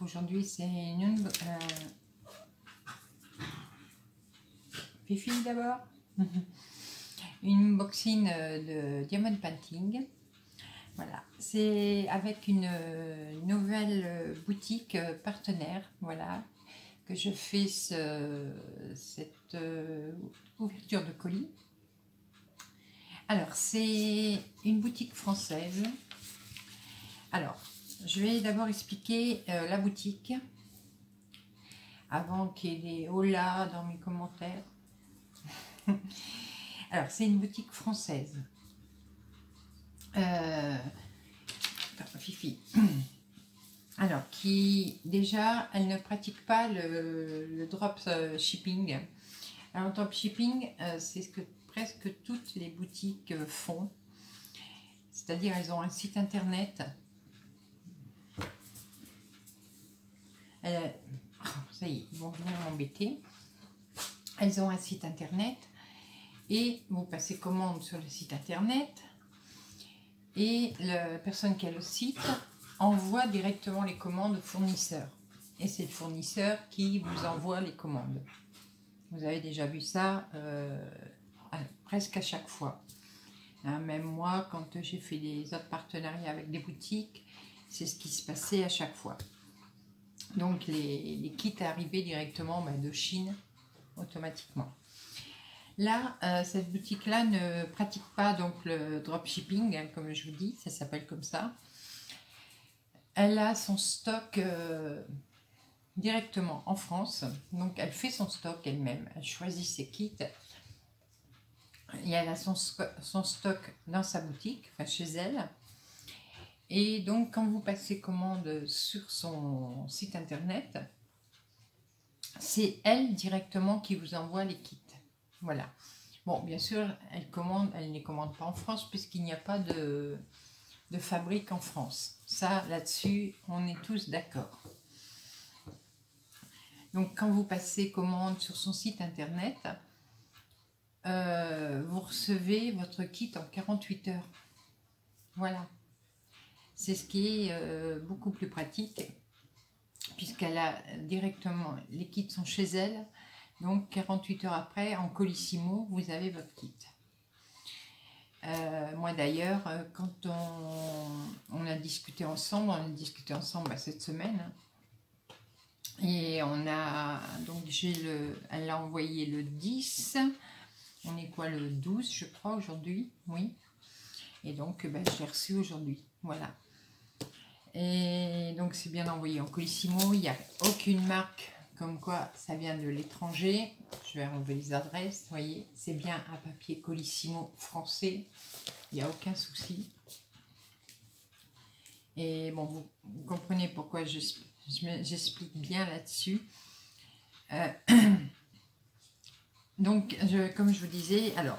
aujourd'hui c'est une... Euh... Fifi d'abord Une unboxing euh, de Diamond Painting. Voilà, c'est avec une euh, nouvelle boutique partenaire, voilà, que je fais cette ouverture de colis. Alors, c'est une boutique française. Alors, je vais d'abord expliquer euh, la boutique avant qu'il y ait des hola dans mes commentaires. Alors, c'est une boutique française. Euh, Fifi. Alors, qui déjà, elle ne pratique pas le, drop euh, shipping. Alors, drop shipping, c'est ce que presque toutes les boutiques font. C'est-à-dire, elles ont un site internet Euh, ça y est, ils vont venir m'embêter. Elles ont un site internet et vous passez commande sur le site internet et la personne qui a le site envoie directement les commandes au fournisseur. Et c'est le fournisseur qui vous envoie les commandes. Vous avez déjà vu ça euh, presque à chaque fois. Hein, même moi, quand j'ai fait des autres partenariats avec des boutiques, c'est ce qui se passait à chaque fois. Donc les, kits arrivaient directement bah, de Chine automatiquement. Là, euh, cette boutique-là ne pratique pas donc le dropshipping, hein, comme je vous dis, ça s'appelle comme ça. Elle a son stock euh, directement en France, donc elle fait son stock elle-même, elle choisit ses kits et elle a son, stock dans sa boutique, chez elle. Et donc, quand vous passez commande sur son site internet, c'est elle directement qui vous envoie les kits. Voilà. Bon, bien sûr, elle, commande, elle ne les commande pas en France puisqu'il n'y a pas de, fabrique en France. Ça, là-dessus, on est tous d'accord. Donc, quand vous passez commande sur son site internet, euh, vous recevez votre kit en 48 heures. Voilà. C'est ce qui est euh, beaucoup plus pratique puisqu'elle a directement, les kits sont chez elle. Donc 48 heures après, en colissimo, vous avez votre kit. Euh, moi d'ailleurs, euh, quand on, a discuté ensemble, on a discuté ensemble bah, cette semaine, et on a, donc le, elle l'a envoyé le 10, on est quoi le 12 je crois aujourd'hui, oui, et donc bah, je l'ai reçu aujourd'hui, voilà. Et donc c'est bien envoyé en Colissimo. Il n'y a aucune marque comme quoi ça vient de l'étranger. Je vais enlever les adresses. Vous voyez, c'est bien un papier Colissimo français. Il n'y a aucun souci. Et bon, vous, comprenez pourquoi j'explique bien là-dessus. Euh, donc, comme je vous disais, alors,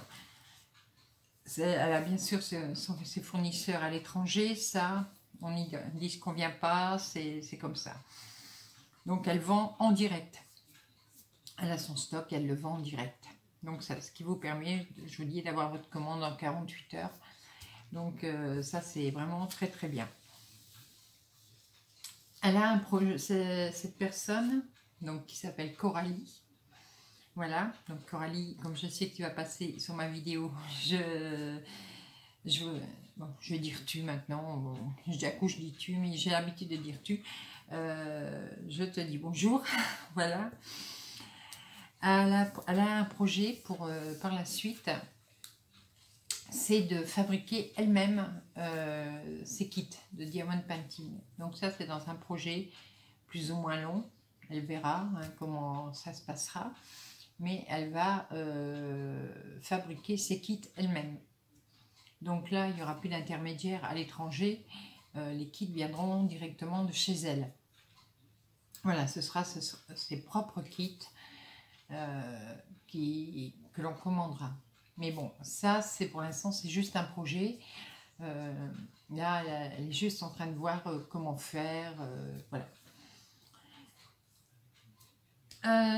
bien sûr ses fournisseurs à l'étranger, ça, on n'y dit ce qu'on vient pas, c'est comme ça. Donc elle vend en direct. Elle a son stock, elle le vend en direct. Donc ça, ce qui vous permet, je vous dis, d'avoir votre commande en 48 heures. Donc euh, ça, c'est vraiment très très bien. Elle a un projet, cette personne, donc qui s'appelle Coralie. Voilà, donc Coralie, comme je sais que tu vas passer sur ma vidéo, je, je, bon, je vais dire tu maintenant, à coup je dis tu, mais j'ai l'habitude de dire tu. Euh, je te dis bonjour, voilà. Elle a, a, un projet pour euh, par la suite, c'est de fabriquer elle-même euh, ses kits de diamond painting. Donc ça c'est dans un projet plus ou moins long, elle verra hein, comment ça se passera, mais elle va fabriquer ses kits elle-même. Donc là, il n'y aura plus d'intermédiaire à l'étranger. Euh, les kits viendront directement de chez elle. Voilà, ce sera ses propres kits euh, que l'on commandera. Mais bon, ça, c'est pour l'instant, c'est juste un projet. Euh, là, elle est juste en train de voir comment faire. voilà.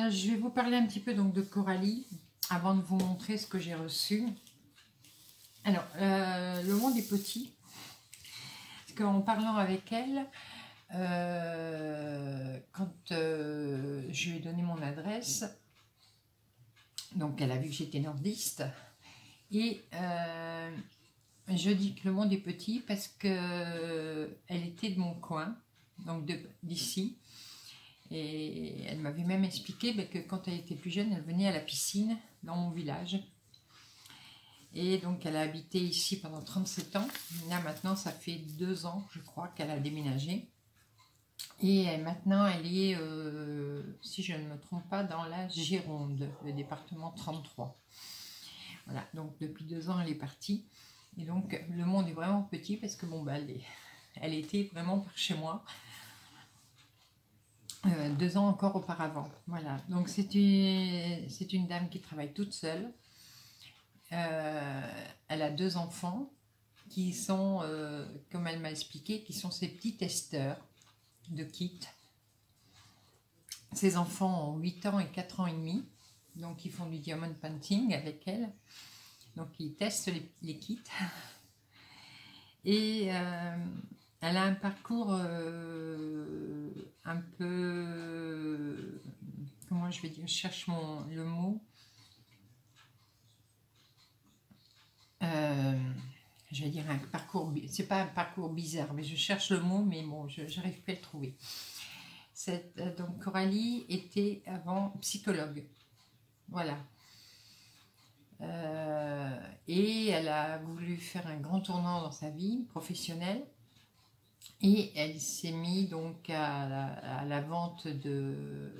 je vais vous parler un petit peu donc de Coralie avant de vous montrer ce que j'ai reçu. Alors, euh, le monde est petit. Parce qu'en parlant avec elle, euh, quand je lui ai donné mon adresse, donc elle a vu que j'étais nordiste, et je dis que le monde est petit parce que elle était de mon coin, donc d'ici. Et elle m'avait même expliqué ben, que quand elle était plus jeune, elle venait à la piscine dans mon village. Et donc elle a habité ici pendant 37 ans. Là maintenant, ça fait deux ans, je crois, qu'elle a déménagé. Et maintenant, elle est, euh, si je ne me trompe pas, dans la Gironde, le département 33. Voilà, donc depuis deux ans, elle est partie. Et donc, le monde est vraiment petit parce que, bon, bah, elle, était vraiment par chez moi. Euh, deux ans encore auparavant. Voilà, donc c'est une dame qui travaille toute seule. Euh, elle a deux enfants qui sont, euh, comme elle m'a expliqué, qui sont ses petits testeurs de kits. Ses enfants ont 8 ans et 4 ans et demi, donc ils font du diamond painting avec elle. Donc ils testent les, kits. Et elle a un parcours euh, un peu... Comment je vais dire Je cherche mon, le mot. Euh, je vais dire un parcours... C'est pas un parcours bizarre, mais je cherche le mot, mais bon, je n'arrive pas à le trouver. Euh, donc Coralie était avant psychologue. Voilà. et elle a voulu faire un grand tournant dans sa vie professionnelle et elle s'est mise donc à la, vente de,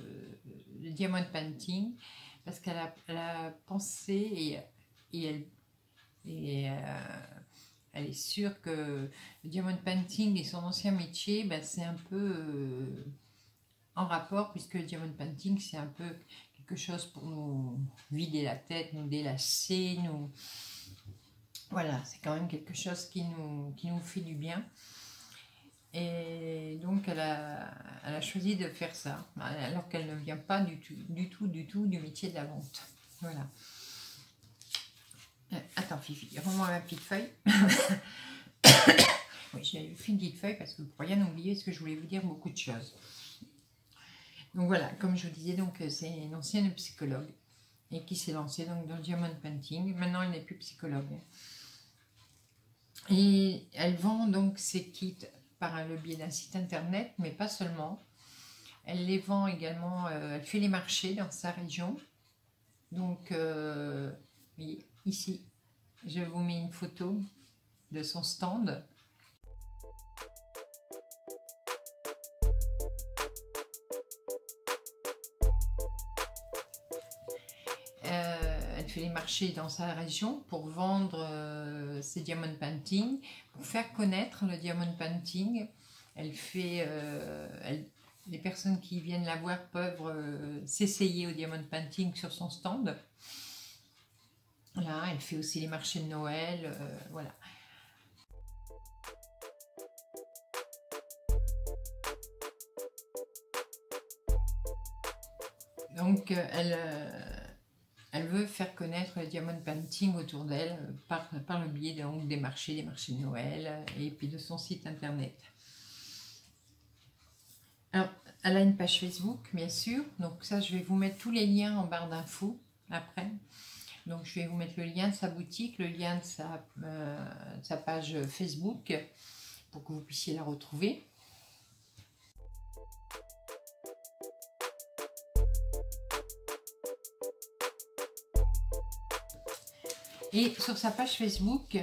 diamond painting parce qu'elle a, pensé et, elle, et, euh, elle est sûre que le diamond painting et son ancien métier, ben, c'est un peu euh, en rapport puisque le diamond painting c'est un peu quelque chose pour nous vider la tête, nous délasser, nous... Voilà, c'est quand même quelque chose qui nous, qui nous fait du bien. Et donc, elle a, elle a choisi de faire ça, alors qu'elle ne vient pas du tout, du tout, du tout du métier de la vente. Voilà. Euh, attends, Fifi, rends-moi ma petite feuille. oui, j'ai fait une petite feuille parce que pour rien oublier, ce que je voulais vous dire beaucoup de choses. Donc voilà, comme je vous disais, donc c'est une ancienne psychologue et qui s'est lancée donc dans le diamond painting. Maintenant, elle n'est plus psychologue. Et elle vend donc ses kits par le biais d'un site internet, mais pas seulement. Elle les vend également, euh, elle fait les marchés dans sa région. Donc, euh, ici, je vous mets une photo de son stand. Euh, elle fait les marchés dans sa région pour vendre ses diamond paintings faire connaître le diamond painting. Elle fait, euh, les personnes qui viennent la voir peuvent euh, s'essayer au diamond painting sur son stand. Elle fait aussi les marchés de Noël, euh, voilà. Donc, elle elle veut faire connaître le diamond painting autour d'elle euh, par, par, le biais donc, des marchés, des marchés de Noël et puis de son site internet. Alors, elle a une page Facebook, bien sûr. Donc ça, je vais vous mettre tous les liens en barre d'infos après. Donc je vais vous mettre le lien de sa boutique, le lien de sa, euh, page Facebook pour que vous puissiez la retrouver. Et sur sa page Facebook,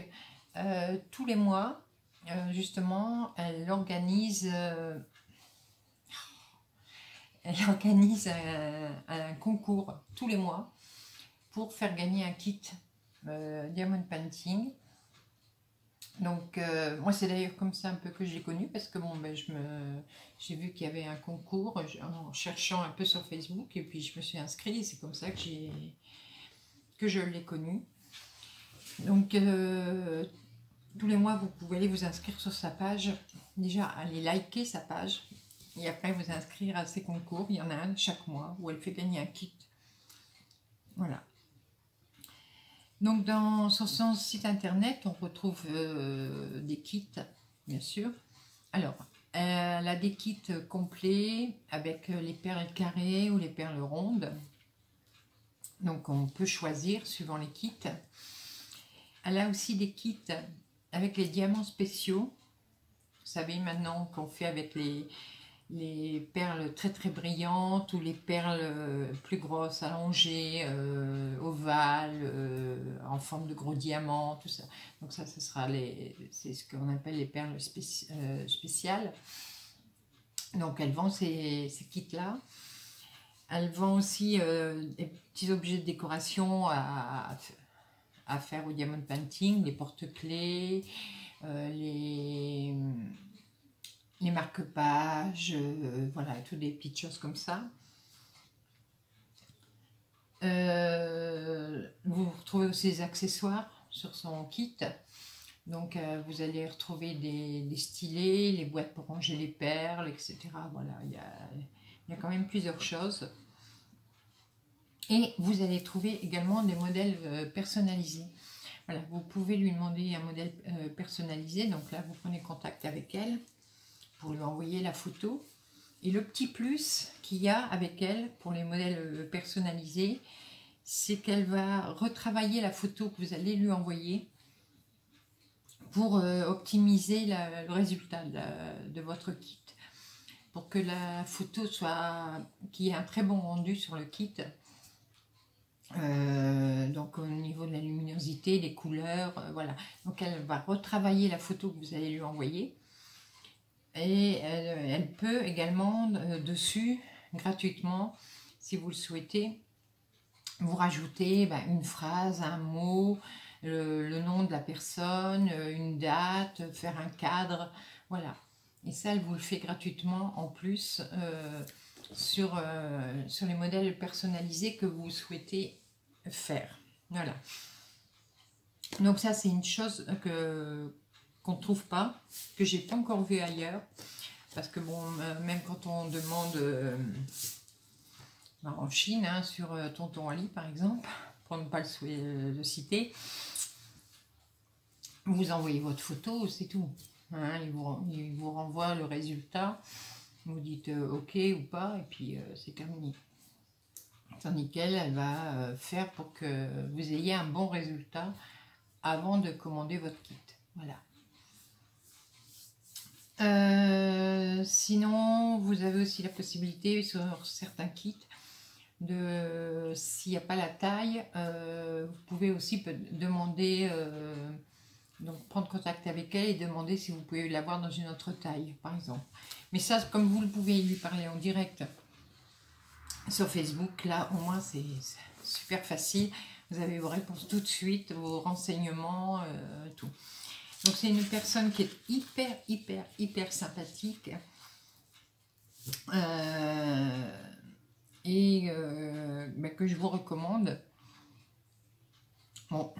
euh, tous les mois, euh, justement, elle organise, elle organise un, concours tous les mois pour faire gagner un kit Diamond Painting. Donc, moi, c'est d'ailleurs comme ça un peu que j'ai connu parce que bon, ben, j'ai vu qu'il y avait un concours en cherchant un peu sur Facebook et puis je me suis inscrite et c'est comme ça que, que je l'ai connu. Donc, euh, tous les mois, vous pouvez aller vous inscrire sur sa page. Déjà, aller liker sa page. Et après, vous inscrire à ses concours. Il y en a un chaque mois où elle fait gagner un kit. Voilà. Donc, dans, son site internet, on retrouve euh, des kits, bien sûr. Alors, elle elle a des kits complets avec les perles carrées ou les perles rondes. Donc on peut choisir suivant les kits. Elle a aussi des kits avec les diamants spéciaux. Vous savez maintenant qu'on fait avec les, les perles très très brillantes ou les perles euh, plus grosses, allongées, euh, ovales, euh, en forme de gros diamants, tout ça. Donc ça, ce sera les, c'est ce qu'on appelle les perles spéciales. Donc elle vend ces, kits-là. Elle vend aussi des petits objets de décoration à, à faire au diamond painting, les porte-clés, les les marque-pages, euh, voilà, toutes des petites choses comme ça. Euh, vous retrouvez aussi des accessoires sur son kit. Donc euh, vous allez retrouver des, stylets, les boîtes pour ranger les perles, etc. Voilà, il y a quand même plusieurs choses. Et vous allez trouver également des modèles personnalisés. Voilà, vous pouvez lui demander un modèle personnalisé. Donc là, vous prenez contact avec elle lui envoyer la photo. Et le petit plus qu'il y a avec elle pour les modèles euh, personnalisés, c'est qu'elle va retravailler la photo que vous allez lui envoyer pour euh, optimiser le résultat de, votre kit. Pour que la photo soit, qu'il y ait un très bon rendu sur le kit. Euh, donc au niveau de la luminosité, les couleurs, voilà. Donc elle va retravailler la photo que vous allez lui envoyer et elle, peut également euh, dessus, gratuitement, si vous le souhaitez, vous rajouter bah, une phrase, un mot, le, nom de la personne, euh, une date, faire un cadre, voilà. Et ça, elle vous le fait gratuitement en plus euh, sur, sur les modèles personnalisés que vous souhaitez faire. Voilà. Donc ça, c'est une chose que qu'on ne trouve pas, que j'ai pas encore vu ailleurs. Parce que bon, euh, même quand on demande euh, bah, en Chine, hein, sur euh, Tonton Ali par exemple, pour ne pas le, citer, vous envoyez votre photo, c'est tout. Hein, il, vous, il, vous, renvoie le résultat, vous dites ok ou pas, et puis c'est terminé. Tandis qu'elle, elle va faire pour que vous ayez un bon résultat avant de commander votre kit. Voilà. Euh, sinon, vous avez aussi la possibilité sur certains kits de, s'il n'y a pas la taille, euh, vous pouvez aussi demander, euh, donc prendre contact avec elle et demander si vous pouvez l'avoir dans une autre taille, par exemple. Mais ça, comme vous le pouvez lui parler en direct sur Facebook, là, au moins, c'est super facile. Vous avez vos réponses tout de suite, vos renseignements, tout. Donc c'est une personne qui est hyper, hyper, hyper sympathique. Euh, et euh, ben, que je vous recommande. Bon,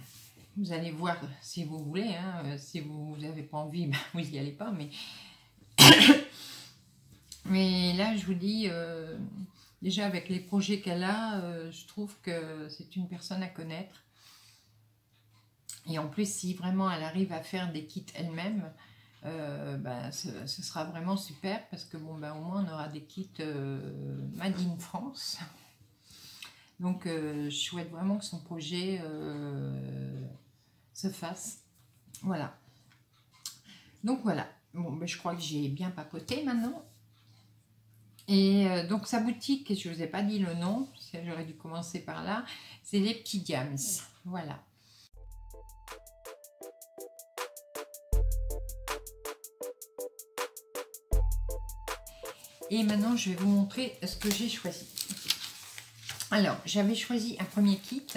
vous allez voir si vous voulez. Hein. si vous n'avez pas envie, vous n'y allez pas. Mais, mais là, je vous dis, euh, déjà avec les projets qu'elle a, je trouve que c'est une personne à connaître. Et en plus, si vraiment elle arrive à faire des kits elle-même, euh, ben, ce, sera vraiment super parce que bon, ben, au moins on aura des kits euh, Made in France. Donc euh, je souhaite vraiment que son projet se fasse. Voilà. Donc voilà. Bon, ben, je crois que j'ai bien papoté maintenant. Et donc sa boutique, je ne vous ai pas dit le nom, j'aurais dû commencer par là, c'est les petits diams. Voilà. Et maintenant, je vais vous montrer ce que j'ai choisi. Alors, j'avais choisi un premier kit.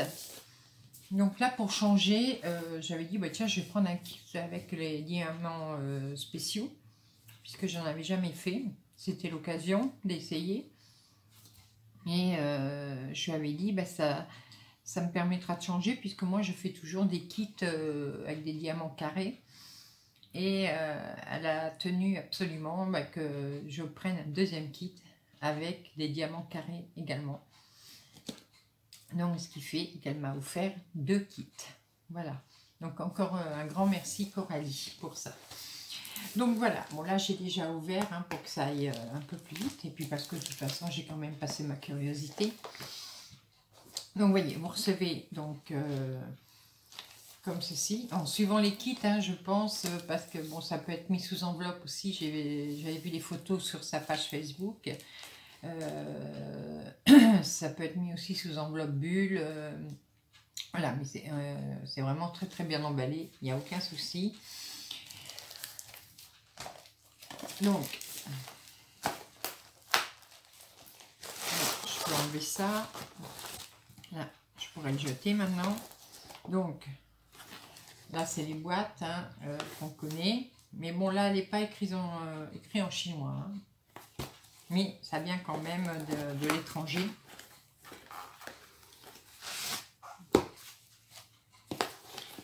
Donc là, pour changer, euh, j'avais dit, bah, tiens, je vais prendre un kit avec les diamants euh, spéciaux, puisque j'en avais jamais fait. C'était l'occasion d'essayer. Et euh, je lui avais dit, bah, ça, ça me permettra de changer, puisque moi, je fais toujours des kits avec des diamants carrés. Et euh, elle a tenu absolument bah, que je prenne un deuxième kit avec des diamants carrés également. Donc, ce qui fait qu'elle m'a offert deux kits. Voilà. Donc, encore un grand merci Coralie pour ça. Donc voilà, bon là j'ai déjà ouvert hein, pour que ça aille euh, un peu plus vite. Et puis parce que de toute façon j'ai quand même passé ma curiosité. Donc vous voyez, vous recevez donc euh, comme ceci, en suivant les kits, hein, je pense, euh, parce que bon ça peut être mis sous enveloppe aussi. J'avais vu les photos sur sa page Facebook. ça peut être mis aussi sous enveloppe bulle. voilà, mais c'est vraiment très très bien emballé, il n'y a aucun souci. Donc, je peux enlever ça. Je pourrais le jeter maintenant. Donc, là, c'est les boîtes hein, euh, qu'on connaît. Mais bon, là, elle n'est pas écrite en, euh, en chinois. Hein. Mais ça vient quand même de, l'étranger.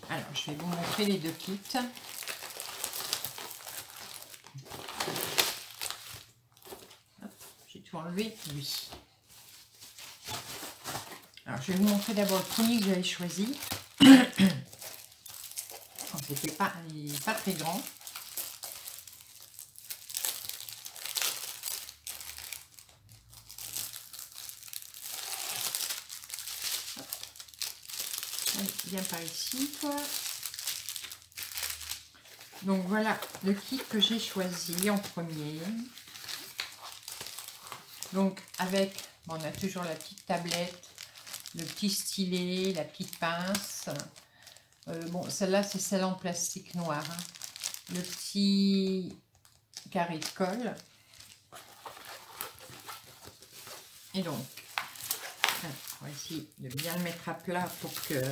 Alors, je vais vous montrer les deux kits. enlever lui. Alors, je vais vous montrer d'abord le premier que j'avais choisi. C'était pas, pas très grand. Allez, par ici, quoi. Donc voilà le kit que j'ai choisi en premier. Donc avec, on a toujours la petite tablette, le petit stylet, la petite pince. Euh, bon, celle-là, c'est celle en plastique noir. Hein. Le petit carré de colle. Et donc, on va essayer de bien le mettre à plat pour que...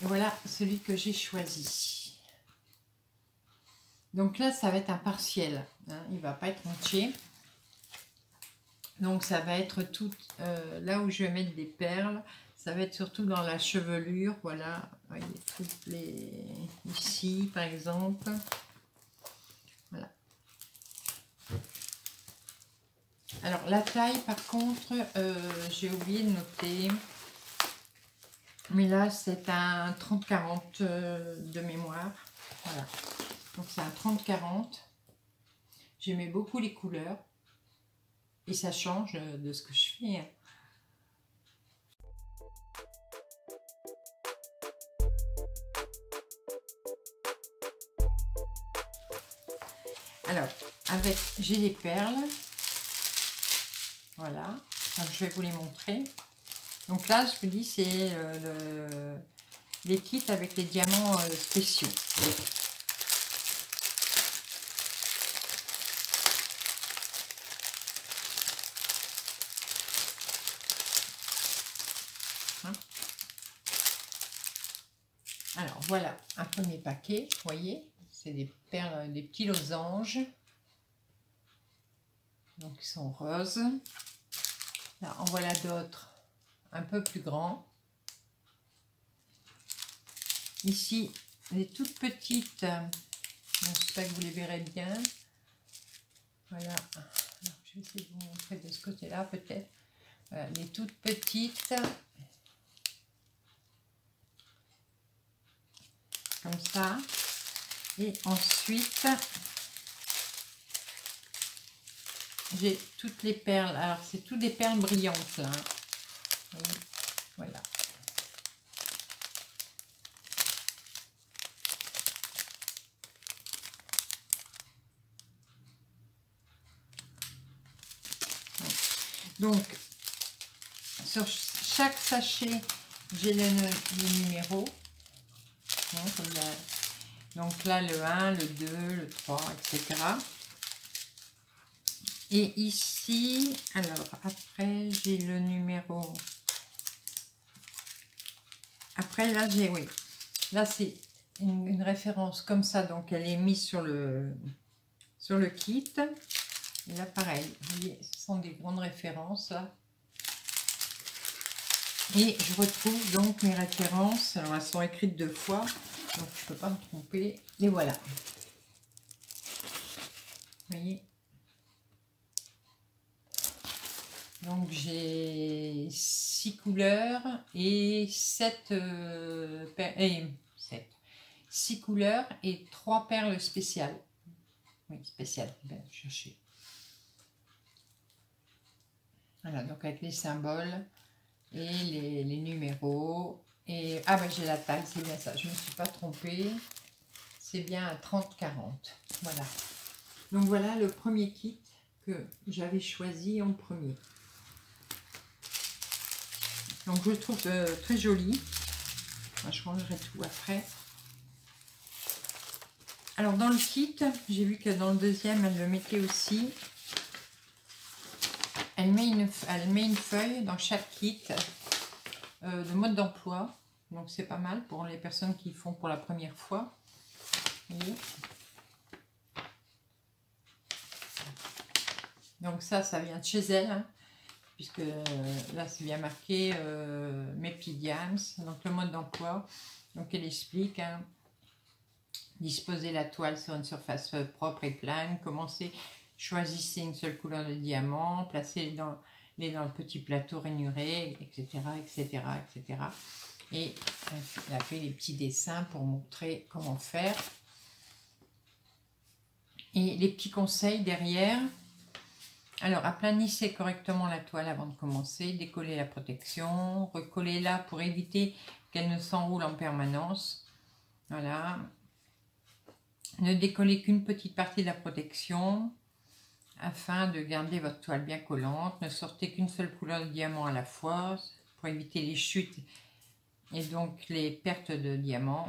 voilà celui que j'ai choisi. Donc là, ça va être un partiel. Hein, il ne va pas être entier. Donc ça va être tout... Euh, là où je vais mettre des perles, ça va être surtout dans la chevelure. Voilà, voyez, toutes les... Ici, par exemple. Voilà. Alors, la taille, par contre, euh, j'ai oublié de noter. Mais là, c'est un 30-40 euh, de mémoire. Voilà. Donc c'est un 30-40. J'aimais beaucoup les couleurs. Et ça change de ce que je fais. Alors, avec, j'ai les perles. Voilà. je vais vous les montrer. Donc là, je vous dis, c'est euh, les kits avec les diamants euh, spéciaux. Voilà, un premier paquet, voyez, c'est des perles, des petits losanges. Donc ils sont roses. Là, en voilà d'autres un peu plus grands. Ici, les toutes petites, j'espère que vous les verrez bien. Voilà, je vais essayer de vous montrer de ce côté-là peut-être. les toutes petites, comme ça. Et ensuite, j'ai toutes les perles. Alors, c'est toutes des perles brillantes. Hein. Voilà. Donc, sur chaque sachet, j'ai le, le numéro. Donc là, le 1, le 2, le 3, etc. Et ici, alors après, j'ai le numéro... Après, là, j'ai, oui. Là, c'est une, référence comme ça. Donc, elle est mise sur le, sur le kit. Et là, pareil. Vous voyez, ce sont des grandes références, et je retrouve donc mes références. Alors, elles sont écrites deux fois, donc je ne peux pas me tromper. Et voilà. Vous voyez Donc, j'ai six couleurs et sept, euh, et six couleurs et trois perles spéciales. Oui, spéciales, ben, chercher. Voilà, donc avec les symboles et les, numéros. Ah ben j'ai la taille, c'est bien ça, je ne me suis pas trompée. C'est bien à 30-40. Voilà. Donc voilà le premier kit que j'avais choisi en premier. Donc je le trouve euh, très joli. je changerai tout après. Alors dans le kit, j'ai vu que dans le deuxième, elle le mettait aussi. Elle met une, elle met une feuille dans chaque kit euh, de mode d'emploi. Donc c'est pas mal pour les personnes qui font pour la première fois. Donc ça, ça vient de chez elle. Hein, puisque euh, là, c'est bien marqué euh, diams. Donc le mode d'emploi. Donc elle explique. Hein, disposer la toile sur une surface propre et plane. Commencez Choisissez une seule couleur de diamant, placez-les dans, les dans le petit plateau rainuré, etc., etc., etc. Et elle a fait des petits dessins pour montrer comment faire. Et les petits conseils derrière. Alors, aplanissez correctement la toile avant de commencer, décollez la protection, recollez-la pour éviter qu'elle ne s'enroule en permanence. Voilà. Ne décollez qu'une petite partie de la protection afin de garder votre toile bien collante. Ne sortez qu'une seule couleur de diamant à la fois pour éviter les chutes et donc les pertes de diamants.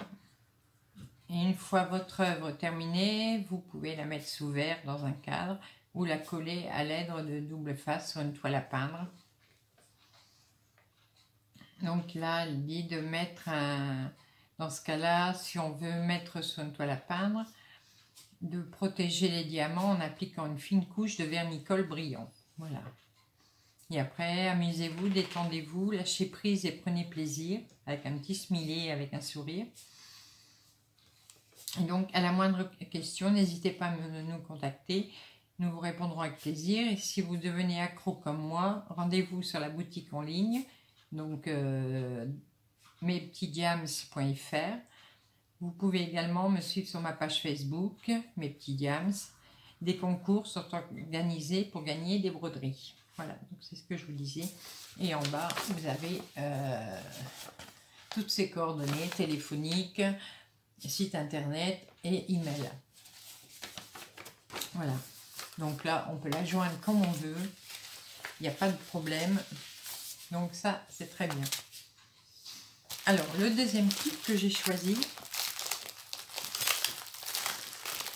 Et une fois votre œuvre terminée, vous pouvez la mettre sous verre dans un cadre ou la coller à l'aide de double face sur une toile à peindre. Donc là, elle dit de mettre un... Dans ce cas-là, si on veut mettre sur une toile à peindre, de protéger les diamants en appliquant une fine couche de vermicole brillant. Voilà. Et après, amusez-vous, détendez-vous, lâchez prise et prenez plaisir avec un petit smiley, avec un sourire. Et donc, à la moindre question, n'hésitez pas à nous contacter. Nous vous répondrons avec plaisir. Et si vous devenez accro comme moi, rendez-vous sur la boutique en ligne, donc euh, vous pouvez également me suivre sur ma page Facebook, mes petits diams. Des concours sont organisés pour gagner des broderies. Voilà, c'est ce que je vous disais. Et en bas, vous avez euh, toutes ces coordonnées téléphoniques, site internet et email. Voilà. Donc là, on peut la joindre comme on veut. Il n'y a pas de problème. Donc ça, c'est très bien. Alors, le deuxième kit que j'ai choisi,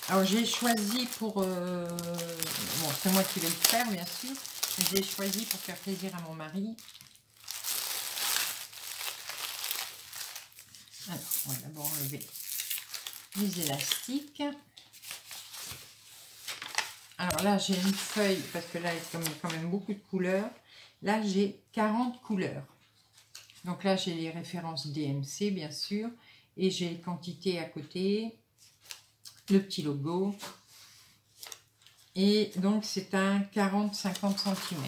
alors j'ai choisi pour... Euh, bon, c'est moi qui vais le faire, bien sûr. J'ai choisi pour faire plaisir à mon mari. Alors, on va d'abord enlever les élastiques. Alors là, j'ai une feuille, parce que là, il y a quand même beaucoup de couleurs. Là, j'ai 40 couleurs. Donc là, j'ai les références DMC, bien sûr. Et j'ai les quantités à côté le petit logo. Et donc, c'est un 40-50 cm.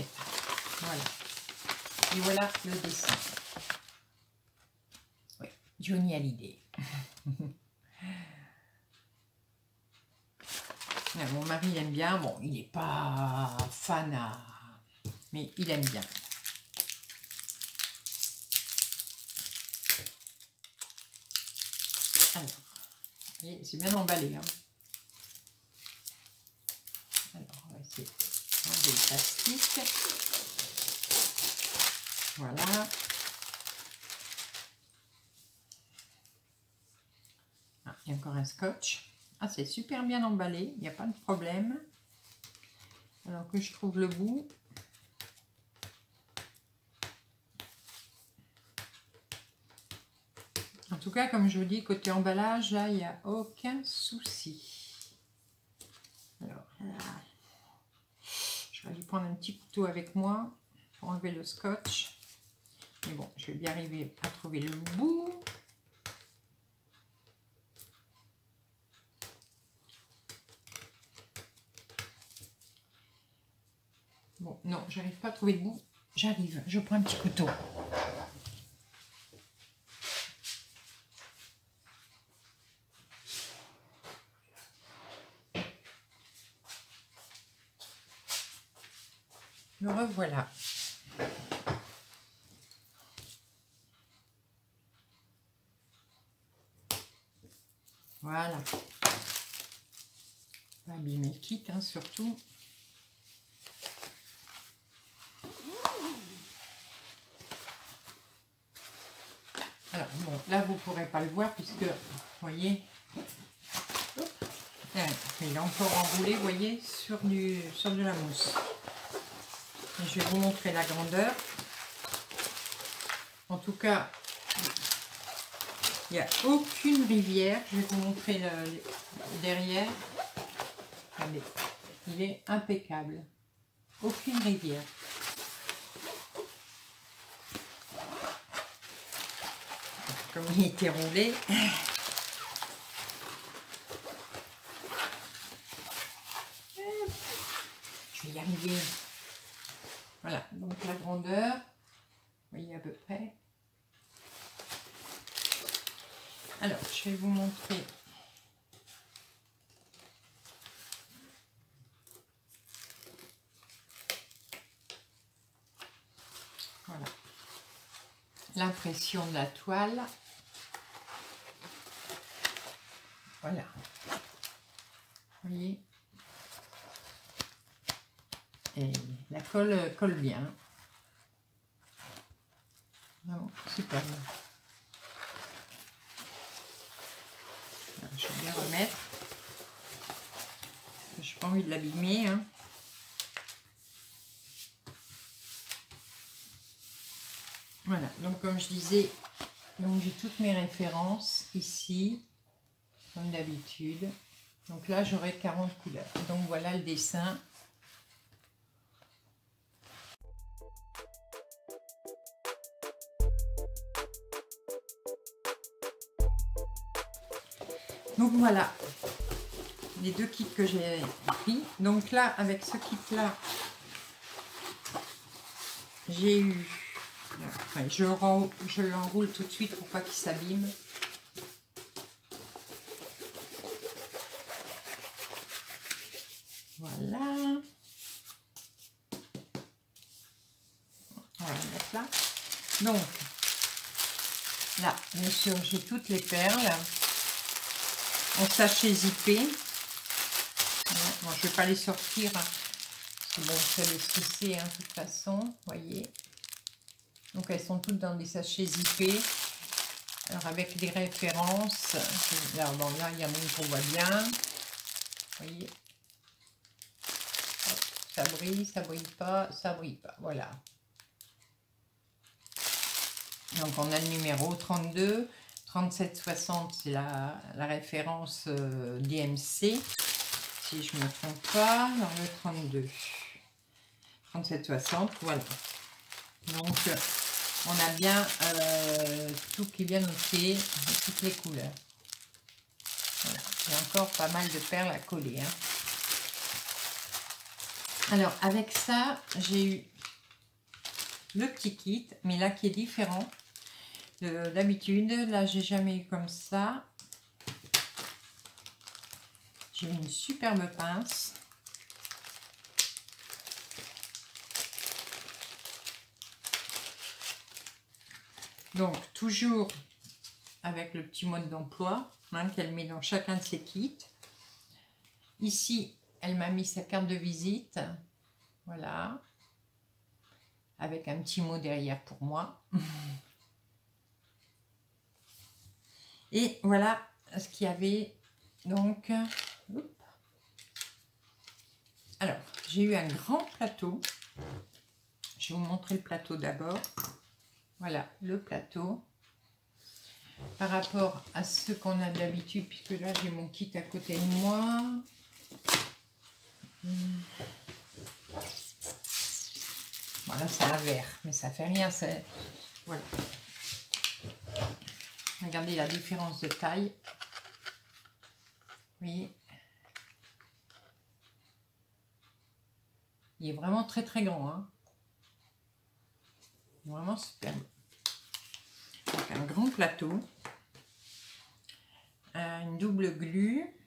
Voilà. Et voilà le dessin. Johnny a l'idée. mon mari aime bien. Bon, il n'est pas fan Mais il aime bien. Alors, c'est bien emballé. Hein. Alors, on va essayer d'enlever le plastique. Voilà. Encore un scotch. Ah, c'est super bien emballé, il n'y a pas de problème. Alors que je trouve le bout. En tout cas, comme je vous dis, côté emballage, là, il n'y a aucun souci. Alors, je vais aller prendre un petit couteau avec moi pour enlever le scotch. Mais bon, je vais bien arriver à trouver le bout. j'arrive pas à trouver le bout. J'arrive, je prends un petit couteau. Me revoilà. Voilà. Abîmer quitte, hein, surtout. Pourrez pas le voir puisque, vous voyez, il est encore enroulé, voyez, sur, du, sur de la mousse. je vais vous montrer la grandeur. En tout cas, il n'y a aucune rivière. Je vais vous montrer derrière. Il est impeccable. Aucune rivière. Comme il était roulé. Je vais y arriver. Voilà, donc la grandeur. Vous voyez à peu près. Alors, je vais vous montrer. Voilà. De la toile. Voilà. Vous voyez Et la colle colle bien. Vraiment super. Je vais bien remettre. Je n'ai pas envie de l'abîmer. Hein. Voilà, donc comme je disais, j'ai toutes mes références ici, comme d'habitude. Donc là, j'aurai 40 couleurs. Donc voilà le dessin. Donc voilà, les deux kits que j'ai pris. Donc là, avec ce kit-là, j'ai eu... je, je l'enroule tout de suite pour pas qu'il s'abîme. Voilà. On là. Donc, là, bien sûr, j'ai toutes les perles en sachet zippé. Bon, je ne vais pas les sortir. Hein, parce bon, ça les stresser hein, de toute façon. voyez. Donc elles sont toutes dans des sachets zippés. Alors avec des références. Là, là il y a une qu'on voit bien. Vous voyez? ça brille, ça brille pas, ça brille pas. Voilà. Donc on a le numéro 32. 3760, c'est la, référence euh, DMC, si je ne me trompe pas, dans le 32. 3760, voilà. Donc, on a bien euh, tout qui est bien noté, toutes les couleurs. Voilà, il y a encore pas mal de perles à coller. Hein. Alors, avec ça, j'ai eu le petit kit, mais là qui est différent d'habitude. Là, j'ai jamais eu comme ça. J'ai une superbe pince. Donc, toujours avec le petit mode d'emploi hein, qu'elle met dans chacun de ses kits. Ici, elle m'a mis sa carte de visite. Voilà. Avec un petit mot derrière pour moi. Et voilà ce qu'il y avait. Donc, alors, j'ai eu un grand plateau. Je vais vous montrer le plateau d'abord. Voilà, le plateau. Par rapport à ce qu'on a d'habitude, puisque là, j'ai mon kit à côté de moi. Voilà, c'est un verre, mais ça fait rien. C'est Voilà. Regardez la différence de taille. Voyez Il est vraiment très très grand. Hein vraiment superbe. Donc un grand plateau. Euh, une double glu.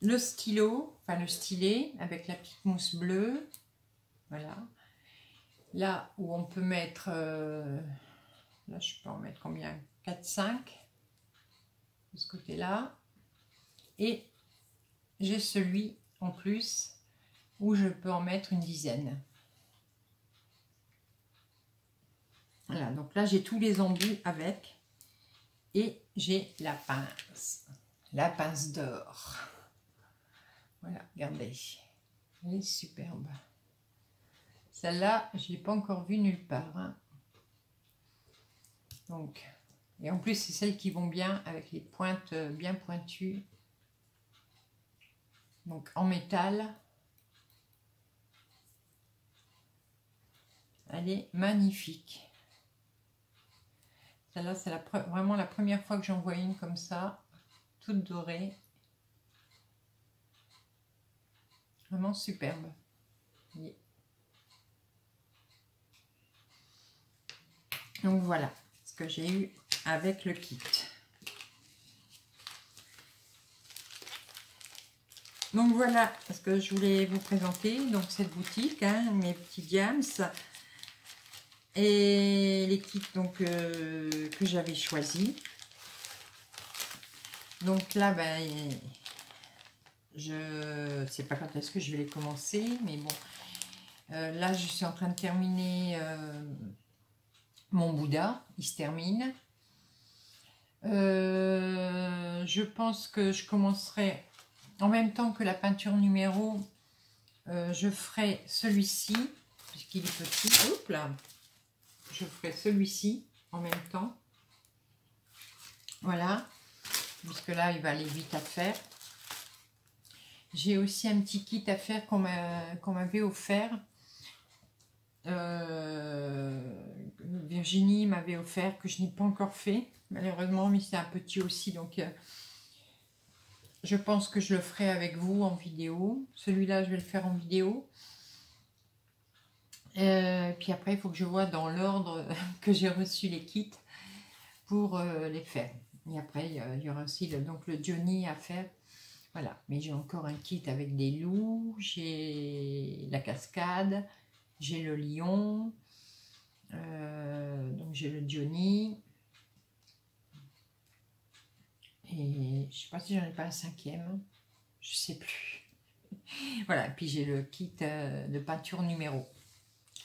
le stylo, enfin le stylet avec la petite mousse bleue. Voilà. Là où on peut mettre, euh, là je peux en mettre combien? 4, 5 de ce côté-là. Et j'ai celui en plus où je peux en mettre une dizaine. Donc là j'ai tous les embouts avec et j'ai la pince, la pince d'or. Voilà, regardez, elle est superbe. Celle-là, je ne l'ai pas encore vue nulle part. Hein. Donc, et en plus, c'est celles qui vont bien avec les pointes bien pointues. Donc, en métal. Elle est magnifique. Celle-là, c'est vraiment la première fois que j'en vois une comme ça, toute dorée. Vraiment superbe. Donc voilà ce que j'ai eu avec le kit. Donc voilà ce que je voulais vous présenter. Donc cette boutique, hein, mes petits diams et kits donc, euh, que j'avais choisi. Donc là, ben, je sais pas quand est-ce que je vais les commencer, mais bon. Euh, là, je suis en train de terminer euh, mon Bouddha. Il se termine. je pense que je commencerai en même temps que la peinture numéro. je ferai celui-ci, puisqu'il est petit. Oups là je ferai celui-ci en même temps. Voilà, puisque là, il va aller vite à faire. J'ai aussi un petit kit à faire qu'on m'avait offert. Euh, Virginie m'avait offert, que je n'ai pas encore fait, malheureusement, mais c'est un petit aussi, donc euh, je pense que je le ferai avec vous en vidéo. Celui-là, je vais le faire en vidéo. Euh, puis après, il faut que je vois dans l'ordre que j'ai reçu les kits pour euh, les faire. Et après, il y aura aussi le, donc le Johnny à faire. Voilà, mais j'ai encore un kit avec des loups, j'ai la cascade, j'ai le lion, euh, donc j'ai le Johnny. Et je sais pas si j'en ai pas un cinquième, je sais plus. voilà, puis j'ai le kit de peinture numéro.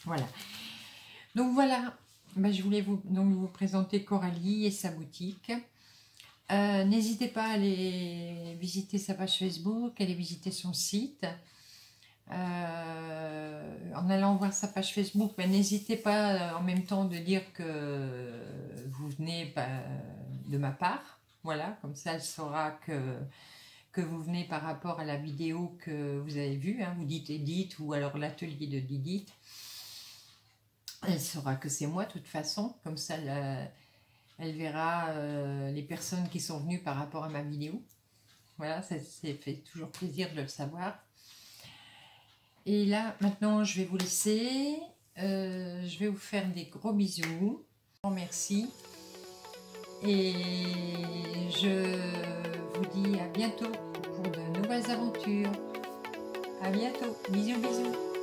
Voilà. Donc voilà, ben, je voulais vous, présenter Coralie et sa boutique. Euh, n'hésitez pas à aller visiter sa page Facebook, à aller visiter son site. Euh, en allant voir sa page Facebook, ben, n'hésitez pas euh, en même temps de dire que vous venez ben, de ma part. Voilà, comme ça elle saura que, vous venez par rapport à la vidéo que vous avez vue. Hein. vous dites Edith ou alors l'atelier de Didith. Elle saura que c'est moi de toute façon, comme ça elle, verra euh, les personnes qui sont venues par rapport à ma vidéo. Voilà, ça, fait toujours plaisir de le savoir. Et là, maintenant, je vais vous laisser. Euh, je vais vous faire des gros bisous. Merci. Et je vous dis à bientôt pour de nouvelles aventures. À bientôt. Bisous, bisous.